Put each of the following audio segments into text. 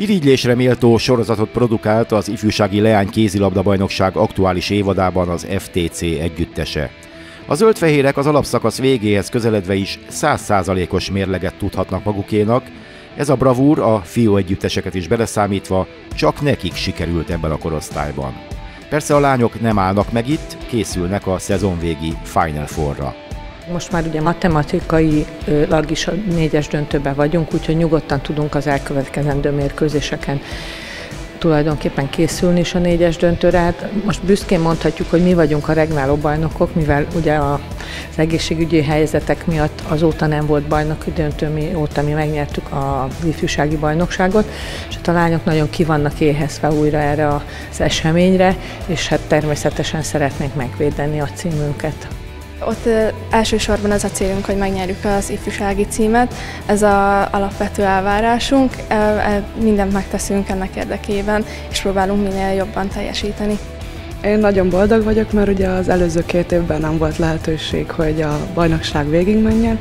Irigylésre méltó sorozatot produkált az ifjúsági leány kézilabda bajnokság aktuális évadában az FTC együttese. A zöldfehérek az alapszakasz végéhez közeledve is 100%-os mérleget tudhatnak magukénak, ez a bravúr a fiú együtteseket is beleszámítva csak nekik sikerült ebben a korosztályban. Persze a lányok nem állnak meg itt, készülnek a szezonvégi Final Four-ra. Most már ugye matematikai lag is a négyes döntőben vagyunk, úgyhogy nyugodtan tudunk az elkövetkezendő mérkőzéseken tulajdonképpen készülni is a négyes döntőre. Hát most büszkén mondhatjuk, hogy mi vagyunk a regnáló bajnokok, mivel ugye az egészségügyi helyzetek miatt azóta nem volt bajnoki döntő, mióta mi megnyertük a ifjúsági bajnokságot, és hát a lányok nagyon ki vannak éhezve újra erre az eseményre, és hát természetesen szeretnénk megvédeni a címünket. Ott elsősorban az a célunk, hogy megnyerjük az ifjúsági címet. Ez az alapvető elvárásunk. Mindent megteszünk ennek érdekében, és próbálunk minél jobban teljesíteni. Én nagyon boldog vagyok, mert ugye az előző két évben nem volt lehetőség, hogy a bajnokság menjen,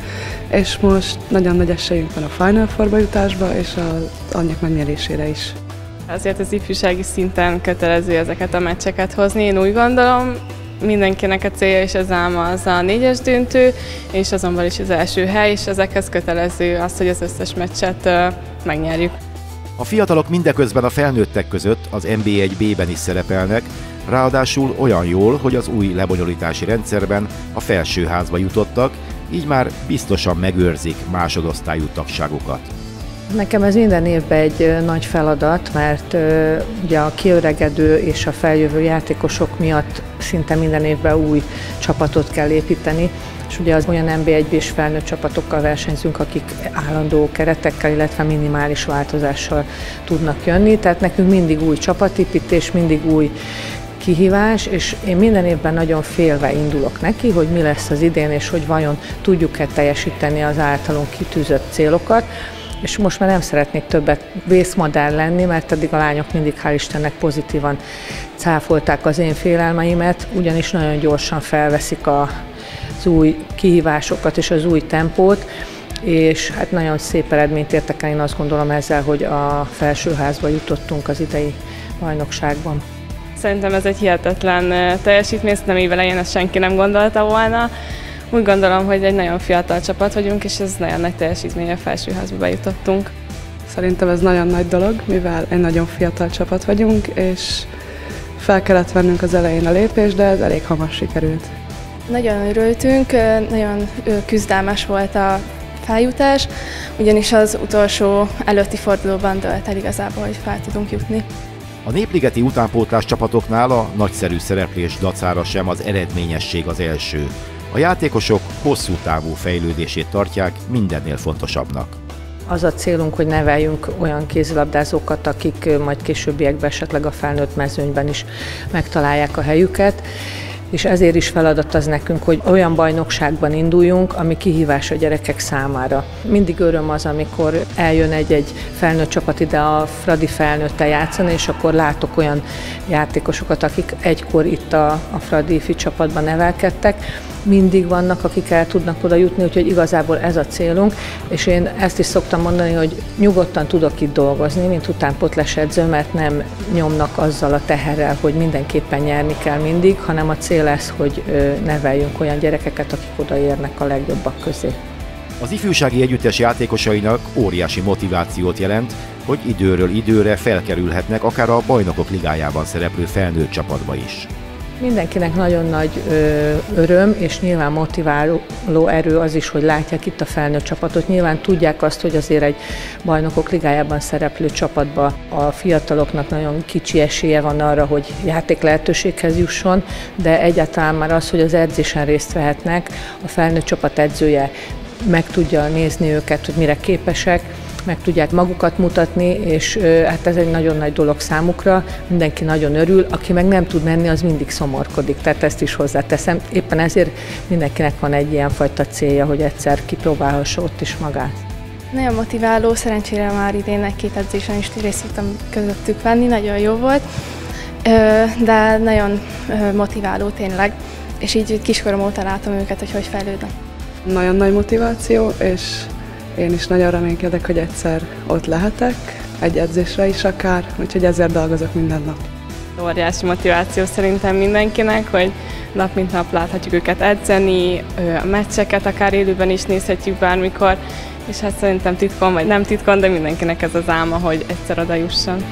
és most nagyon nagy esélyünk van a Final Four jutásba, és az anyag megnyerésére is. Azért az ifjúsági szinten kötelező ezeket a meccseket hozni, én úgy gondolom, mindenkinek a célja és az álma az a négyes döntő, és azonban is az első hely, és ezekhez kötelező az, hogy az összes meccset megnyerjük. A fiatalok mindeközben a felnőttek között az NB1B-ben is szerepelnek, ráadásul olyan jól, hogy az új lebonyolítási rendszerben a felsőházba jutottak, így már biztosan megőrzik másodosztályú tagságukat. Nekem ez minden évben egy nagy feladat, mert ugye a kiöregedő és a feljövő játékosok miatt szinte minden évben új csapatot kell építeni, és ugye az olyan NB1-s felnőtt csapatokkal versenyzünk, akik állandó keretekkel, illetve minimális változással tudnak jönni, tehát nekünk mindig új csapatépítés, mindig új kihívás, és én minden évben nagyon félve indulok neki, hogy mi lesz az idén, és hogy vajon tudjuk-e teljesíteni az általunk kitűzött célokat és most már nem szeretnék többet vészmadár lenni, mert eddig a lányok mindig hál' Istennek pozitívan cáfolták az én félelmeimet, ugyanis nagyon gyorsan felveszik a, az új kihívásokat és az új tempót, és hát nagyon szép eredményt értek el én azt gondolom ezzel, hogy a felsőházba jutottunk az idei bajnokságban. Szerintem ez egy hihetetlen teljesítmény, nem évelején ezt senki nem gondolta volna. Úgy gondolom, hogy egy nagyon fiatal csapat vagyunk, és ez nagyon nagy teljesítmény, a felsőházba bejutottunk. Szerintem ez nagyon nagy dolog, mivel egy nagyon fiatal csapat vagyunk, és fel kellett vennünk az elején a lépést, de ez elég hamar sikerült. Nagyon örültünk, nagyon küzdelmes volt a feljutás, ugyanis az utolsó előtti fordulóban dölt el igazából, hogy fel tudunk jutni. A népligeti utánpótlás csapatoknál a nagyszerű szereplés dacára sem az eredményesség az első. A játékosok hosszú távú fejlődését tartják mindennél fontosabbnak. Az a célunk, hogy neveljünk olyan kézilabdázókat, akik majd későbbiekben esetleg a felnőtt mezőnyben is megtalálják a helyüket, és ezért is feladat az nekünk, hogy olyan bajnokságban induljunk, ami kihívás a gyerekek számára. Mindig öröm az, amikor eljön egy-egy felnőtt csapat ide a Fradi felnőtte játszani, és akkor látok olyan játékosokat, akik egykor itt a, a Fradi fi csapatban nevelkedtek, mindig vannak, akik el tudnak oda jutni, úgyhogy igazából ez a célunk, és én ezt is szoktam mondani, hogy nyugodtan tudok itt dolgozni, mint utánpótlás edző, mert nem nyomnak azzal a teherrel, hogy mindenképpen nyerni kell mindig, hanem a cél lesz, hogy neveljünk olyan gyerekeket, akik odaérnek a legjobbak közé. Az ifjúsági együttes játékosainak óriási motivációt jelent, hogy időről időre felkerülhetnek akár a bajnokok ligájában szereplő felnőtt csapatba is. Mindenkinek nagyon nagy ö, öröm, és nyilván motiváló erő az is, hogy látják itt a felnőtt csapatot. Nyilván tudják azt, hogy azért egy bajnokok ligájában szereplő csapatba a fiataloknak nagyon kicsi esélye van arra, hogy játék lehetőséghez jusson, de egyáltalán már az, hogy az edzésen részt vehetnek, a felnőtt csapat edzője meg tudja nézni őket, hogy mire képesek, meg tudják magukat mutatni, és hát ez egy nagyon nagy dolog számukra, mindenki nagyon örül, aki meg nem tud menni, az mindig szomorkodik, tehát ezt is hozzáteszem. Éppen ezért mindenkinek van egy ilyen fajta célja, hogy egyszer kipróbálhassa ott is magát. Nagyon motiváló, szerencsére már idén egy-két edzésen is részt tudtam közöttük venni, nagyon jó volt, de nagyon motiváló tényleg, és így kiskorom óta látom őket, hogy hogy fejlődnek. Nagyon nagy motiváció, és én is nagyon reménykedek, hogy egyszer ott lehetek, egy edzésre is akár, úgyhogy ezért dolgozok minden nap. Óriási motiváció szerintem mindenkinek, hogy nap mint nap láthatjuk őket edzeni, a meccseket akár élőben is nézhetjük bármikor, és hát szerintem titkon vagy nem titkon, de mindenkinek ez az álma, hogy egyszer oda jusson.